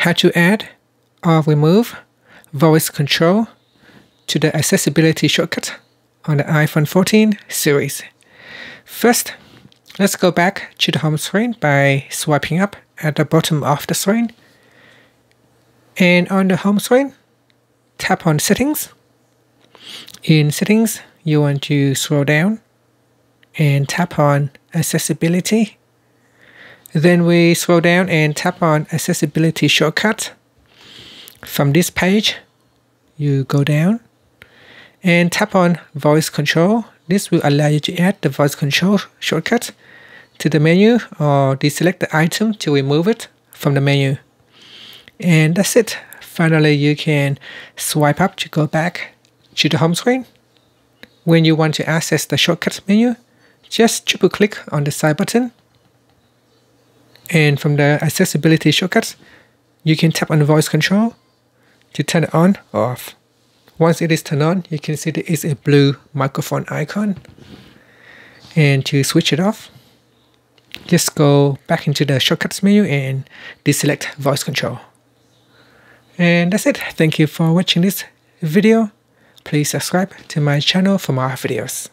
how to add or remove voice control to the accessibility shortcut on the iPhone 14 series. First, let's go back to the home screen by swiping up at the bottom of the screen. And on the home screen, tap on settings. In settings, you want to scroll down and tap on accessibility. Then we scroll down and tap on accessibility shortcut. From this page, you go down and tap on voice control. This will allow you to add the voice control shortcut to the menu or deselect the item to remove it from the menu. And that's it. Finally, you can swipe up to go back to the home screen. When you want to access the shortcut menu, just triple click on the side button. And from the accessibility shortcuts, you can tap on voice control to turn it on or off. Once it is turned on, you can see there is a blue microphone icon. And to switch it off, just go back into the shortcuts menu and deselect voice control. And that's it. Thank you for watching this video. Please subscribe to my channel for more videos.